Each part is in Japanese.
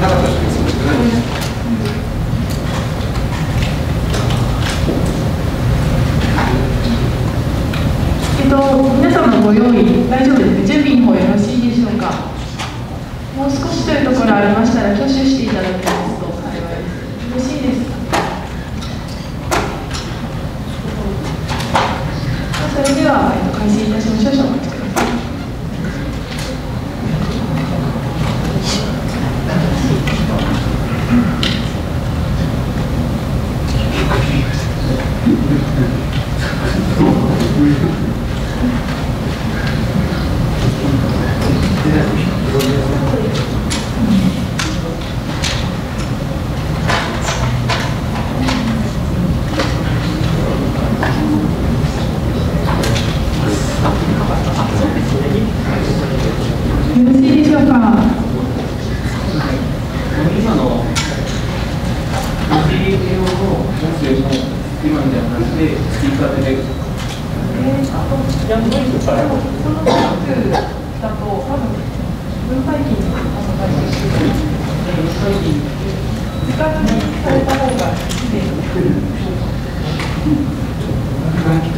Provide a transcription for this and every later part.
なかったですね。えっと、皆様のご用意、大丈夫ですね、準備の方よろしいでしょうか。もう少しというところありましたら、挙手していただけますと幸いです。よろしいですか。それでは、えっと、開始いたしましょう。少々お待ちください。よろしいでしょうか。今の DJ 用の音声の今みたいな感じでスピーカーでいや、ノイズから。そのマイクだと、多分分配器に発売してる。時間にされた方が綺麗一度テストをした方がよろしいですか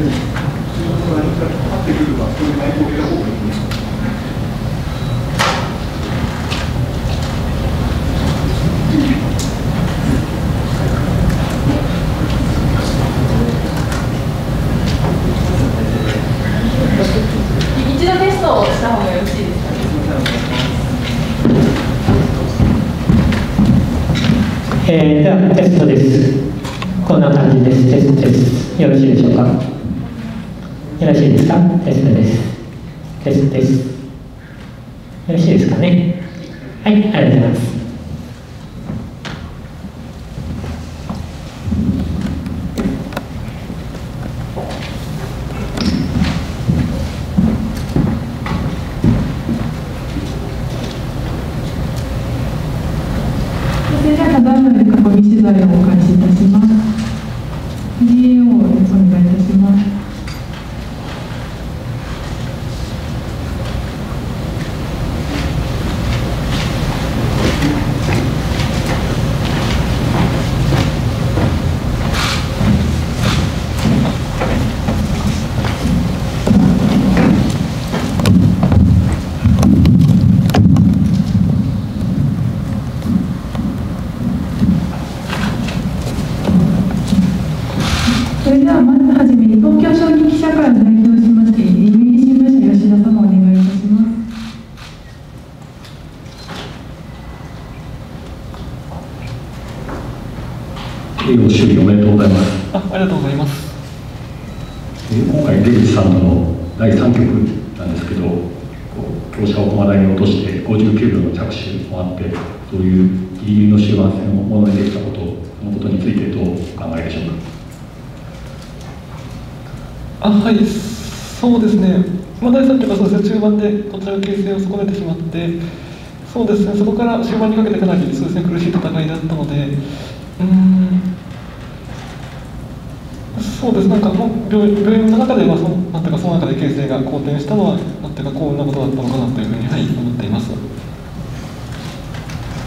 えー、ではテストです。こんな感じです。テストです。よろしいでしょうか？よろしいですか？テストです。テストです。よろしいですかね？はい、ありがとうございます。それではただいまより囲み取材を開始いたします。DAO をお願いいたします。それではまずはじめに東京証券記者会を代表しまして、読売新聞社吉田様お願いいたします。営業終了おめでとうございます。あありがとうございます。えー今回、出口さんの第3局なんですけど、強者を駒台に落として59秒の着手もあって、そういうギリギリの終盤戦をものにできたこと、そのことについてどうお考えでしょうか？あはい、そうですね、まあ、第3局はそうですね中盤でこちらが形勢を損ねてしまって、そうですね、そこから終盤にかけてかなりそうです、ね、苦しい戦いだったので、うーん、そうです、なんかもう病病院の中で、まあ、そなんていうかその中で形勢が好転したのは、なんていうか幸運なことだったのかなというふうに、はい、思っています。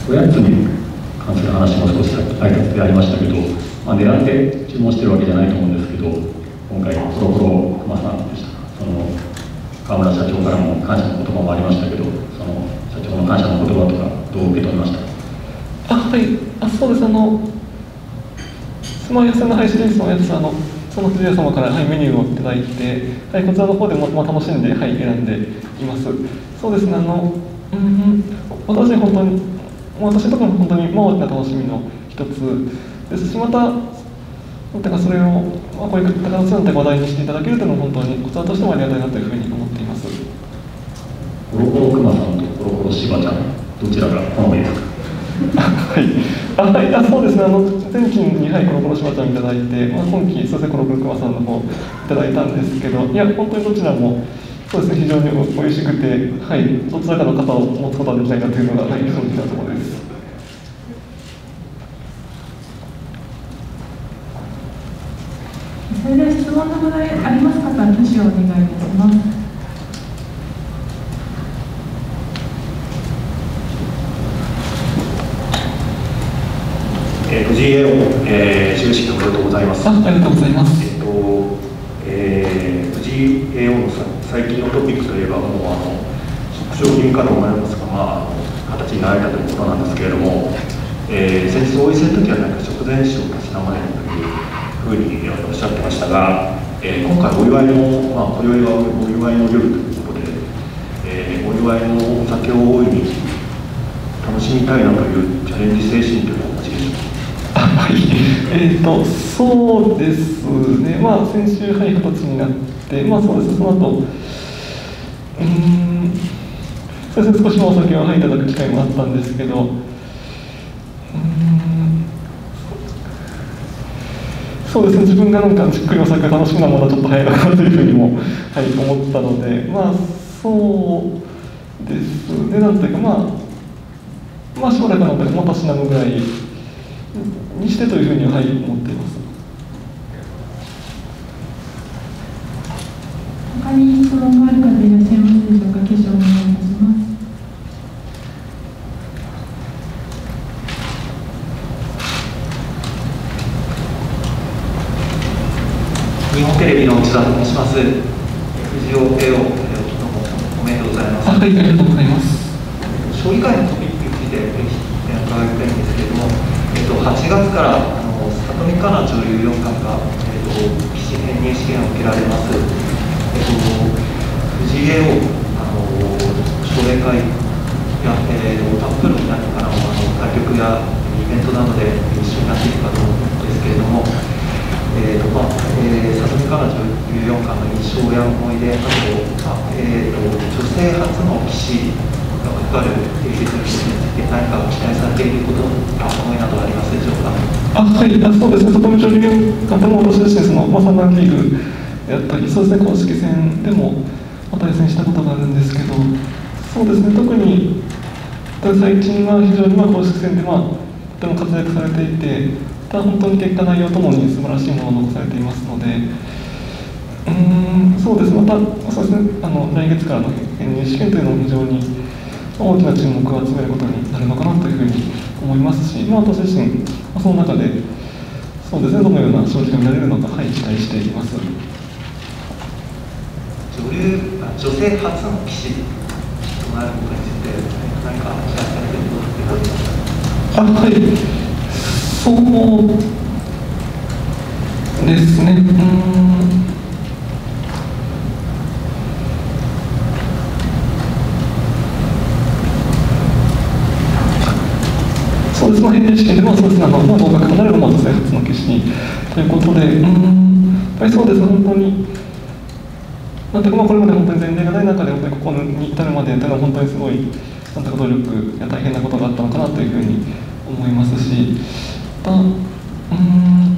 おやつに関する話も少し挨拶でありましたけど、まあ、狙って注文してるわけじゃないと思うんですけど、今回、コロコロ熊さんでしたか、その川村社長からも感謝の言葉もありましたけど、その社長の感謝の言葉とか、どう受け止めました？か。あはい、あそうです、あの、スマイル戦の配信リストのやつ、あの、その藤谷様から、はい、メニューをいただいて、はい、こちらの方でも、まあ、楽しんで、はい、選んでいます。そうですね、あの、うん、私、本当に、私とかも本当に、まあ、大きな楽しみの一つですし、また、なんていうか、それを、まあ、こういう形なんて話題にしていただけるというのは、本当に、こちらとしてもありがたいなというふうに思っています。コロコロクマさんとコロコロシバちゃん、どちらが好みですか。はい、あ、はい、あ、そうですね、あの、前期に、はい、コロコロしばちゃんいただいて、まあ、今期、そうですね、コロコロくまさんの方、いただいたんですけど、いや、本当にどちらも、そうですね、非常にお美味しくて、はい、どちらかの方を持つことができないなというのが、はい、正直なところです。それでは質問のございあります方、挙手をお願いいたします。えー、藤井栄を、えー、終式おめでとうございます。あありがとうございます。えっと、えー、藤井栄の最近のトピックといえば、もうあの食商品化と思いますが、まあ、形になられたということなんですけれども、えー、先日、お伊勢の時はなんか食前酒をたしなまれるというふうにおっしゃってましたが、えー、今回、お祝いの、まあ、今宵はお祝いの夜ということで、えー、お祝いのお酒を大いに楽しみたいなというチャレンジ精神というのはお持ちでしょうか？はい、えーと、そうですね、まあ、先週、はい、二十歳になって、まあ、そうです、その後、うん、そうですね、少しお酒を、はい、いただく機会もあったんですけど、うん、そうですね、自分がなんかじっくりお酒を楽しむのはちょっと早いかなというふうにも、はい、思ったので、まあ、そうですね、なんというか、まあ、まあ、将来かなというか、またしなむぐらい。にしてというふうにはい思っています。他に質問がある方いらっしゃいますでしょうか？挙手をお願いいたします。日本テレビの内田と申します。藤尾栄をおめでとうございます。あはい、ありがとうございます。将棋界のトピックについて伺いたいんですけれども、えっと、8月からあの里見香奈女流四冠が、えっと、棋士編入試験を受けられます。えっと、藤井栄をあの奨励会や、えー、タップルになってからもあの対局やイベントなどで一緒になっていくかと思うんですけれども、えーとまあえー、里見香奈女流四冠の印象や思い出、あと、あえーと、女性初の棋士がかかる芸術の人について何か期待されていること思いなどありますでしょうか？あはい、あそうですね、里見女流四冠も私自身、その、まあ、三段リーグやったり、そうですね、公式戦でも、まあ、対戦したことがあるんですけど、そうですね、特に、最近は非常にまあ公式戦で、まあ、とても活躍されていて、ただ本当に結果内容ともに素晴らしいものを残されていますので、うーん、そうです、また、そうですね、あの来月からの編入試験というのも非常に大きな注目を集めることになるのかなというふうに思いますし、まあ、私自身、まあその中で、そうですね、どのような勝利が見られるのか、はい、期待しています。女流あ女性初の棋士となることについて何か期待されていることってすか？あはい、そうですね、うーん。そうです、まあ、編入試験で、まあ、そうですね、あの、まあ、合格となれば、まあ、女性初の棋士にということで、うん、やっぱりそうです、本当に。なんていうか、まあ、これまで本当に前例がない中で、本当にここに至るまでというのは、本当にすごい、なんていうか、努力や大変なことがあったのかなというふうに思いますし、また、うん、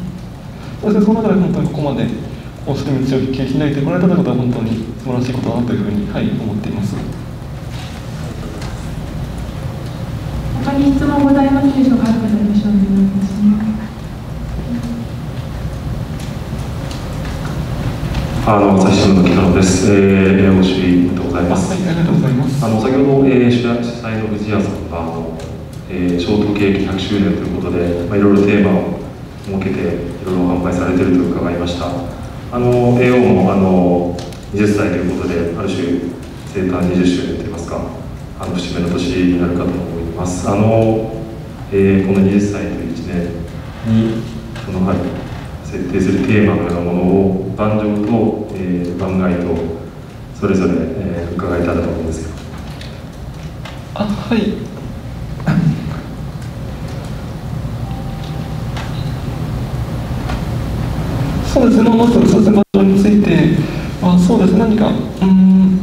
そうですね、その中で本当にここまで、こうして道を切り開いてこられたということは、本当に素晴らしいことだなというふうに、はい、思っています。に質問ございますでしょうか。あの朝日新聞のです。えー、ご主義でございあ、ます。はい、ありがとうございます。あの先ほど、えー、主催の藤谷さんがあの、えー、ショートケーキ100周年ということで、まあ、いろいろテーマを設けていろいろ販売されていると伺いました。あの AO もあの20歳ということである種生誕20周年といいますかあの節目の年になるかと思います。あの、えー、この20歳という1年にそのはい設定するテーマのようなものを盤上と、えー、番外とそれぞれ、えー、伺えたらと思うんですけど。あ、はい。そうですね、まず、そうですね、場所については、そうですね、何か、うん、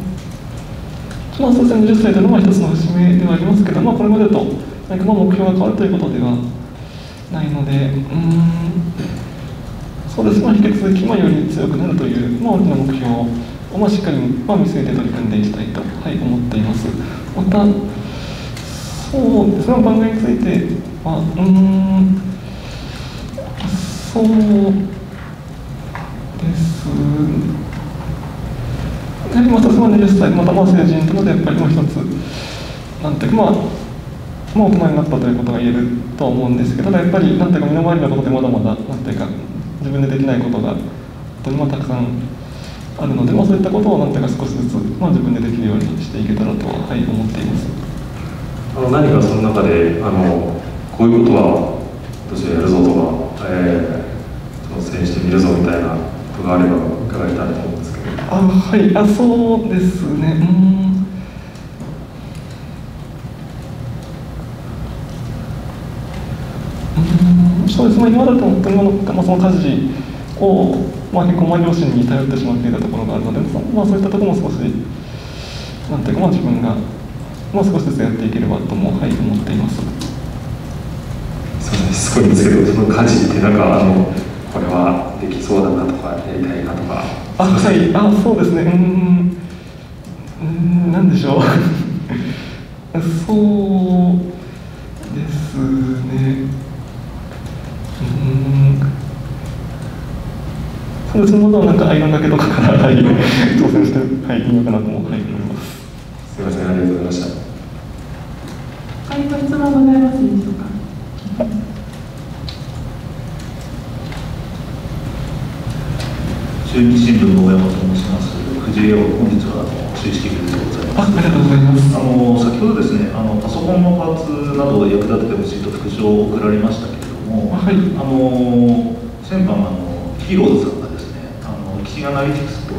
まあ、そうですね、20歳というのは一つの節目ではありますけど、まあ、これまでと、何かまあ目標が変わるということではないので、うん、そうです、まあ、引き続き、まあ、より強くなるという、まあ、大きな目標を、まあ、しっかり、まあ、見据えて取り組んでいきたいと、はい、思っています。また、そうですね、番組については、うん、そうです。やはりまたその20歳、またまあ成人というので、やっぱりもう一つ、なんていうか、まあ、まあ、大人になったということが言えるとは思うんですけどただやっぱりなんていうか身の回りのことでまだまだなんていうか自分でできないことが本当にまあたくさんあるので、まあ、そういったことをなんていうか少しずつ、まあ、自分でできるようにしていけたらとは、はい、思っています。あの何かその中であのこういうことは私はやるぞとか、えー、挑戦してみるぞみたいなことがあれば伺いたいと思うんですけど。あはいあそうですね。うんうんそうですね今だと本当に、まあ、その家事を、まあ、結構まあ両親に頼ってしまっていたところがあるので、まあ、そういったところも少しなんていうか、まあ、自分が、まあ、少しずつやっていければとも、はい、思っています。すみませんすごいんですけどその家事ってなんかあのこれはできそうだなとかやりたいなとか。あはいあそうですね。うんうんなんでしょう。そうですねうんそうですねまだなんかアイロンがけとかから、はい、挑戦してはいいいのかなとも、はい、思います。すみません。ありがとうございました他にご質問ございますでしょうか？中日新聞の大山と申します。藤井を本日はあの正式でございます。あありがとうございます。あの先ほどですね、あのパソコンのパーツなどを役立ててほしいと副賞を送られましたけれども、はい。あの先般あのヒーローズさんアナリティクスとあ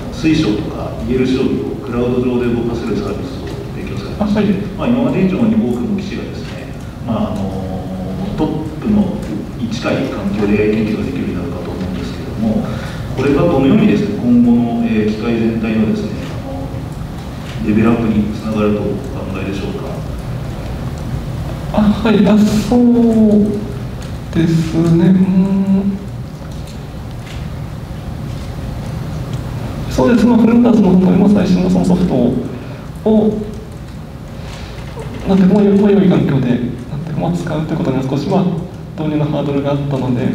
の水晶とか言える将棋をクラウド上で動かせるサービスを提供されまして、いまあ今まで以上に多くの棋士がですね、まああのトップのに近い環境で AI 研究ができるようになるかと思うんですけれども、これがどのようにですね今後の、えー機械全体のですねレベルアップにつながるとお考えでしょうか？あはいあそうですねうんそうですまあフルンダースの本当にまあ最新のそのソフトをなんていうかまあよまあ良い環境でなんていうかまあ使うということには少しまあ導入のハードルがあったので、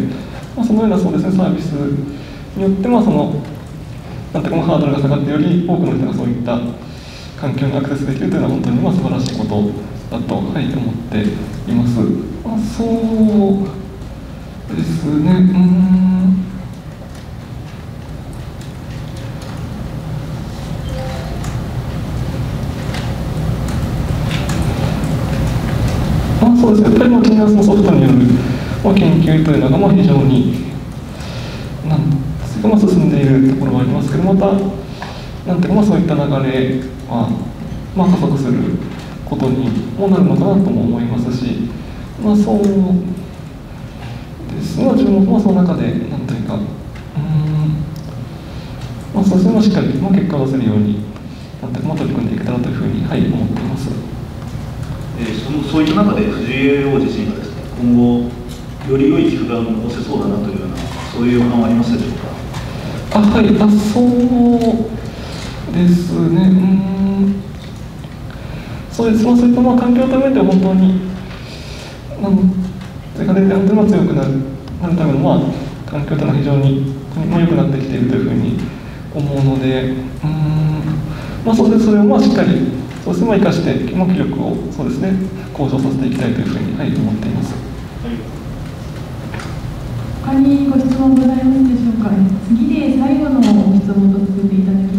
まあ、そのようなそうですねサービスによってまあそのなんていうかまあハードルが下がってより多くの人がそういった環境にアクセスできるというのは本当にまあ素晴らしいことだと、はい、思っています。あそうですね、うん。あそうですね、やっぱりまあ、キンガスのソフトによる、まあ、研究というのがまあ非常に、なんですか、まあ、進んでいるところはありますけど、また、なんていうか、まあ、そういった流れは、まあ、加速することにもなるのかなとも思いますし、まあ、そうですね、自分もまあその中で、なんというか、うん、まあ、そうですね、まあ、しっかり、まあ、結果を出せるように、なんていうかまあ、取り組んでいけたらというふうに、はい、思っています。えーそのそういった中で藤井叡王自身がですね今後より良い棋譜が残せそうだなというようなそういう予感はありますでしょうか？あはいあそうですね。うん。そうです。まあそういったまあ環境のためでは本当になん追加で本当にまあ強くなるなるためのまあ環境というのは非常に良くなってきているというふうに思うのでうん。まあそうです。それをまあしっかりそうですねまあ生かしてまあ気力をそうですね向上させていきたいというふうにはい思っています。他にご質問ございますでしょうか次で最後の質問とさせていただきます